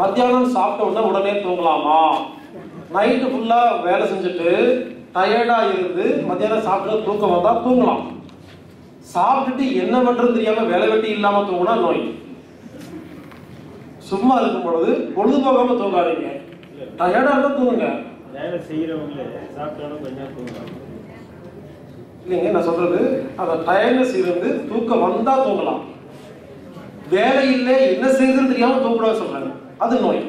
மத்தியானம் சாப்பிட்ட உடனே உடனே தூங்கலாமா? நைட்டு ஃபுல்லாக வேலை செஞ்சுட்டு டயர்டாக இருந்து மத்தியானம் சாப்பிட்டு தூக்கம் வந்தால் தூங்கலாம். சாப்பிட்டுட்டு என்ன பண்ணுறது தெரியாமல் வேலை வெட்டி இல்லாமல் தூங்கினா நோய். சும்மா இருக்கும் பொழுது பொழுது போகாம தூங்காதீங்க. டயர்டாக இருந்தால் தூங்குங்க. வேலை செய்கிறவங்களே சாப்பிட்டாலும் கொஞ்சம் தூங்கலாம். இல்லைங்க நான் சொல்றது அந்த டயர்னஸ் இருந்து தூக்கம் வந்தா தூங்கலாம். வேலை இல்லை என்ன செய்யுதுன்னு தெரியாம தூங்கக்கூடாது சொல்றாங்க. அது நோய்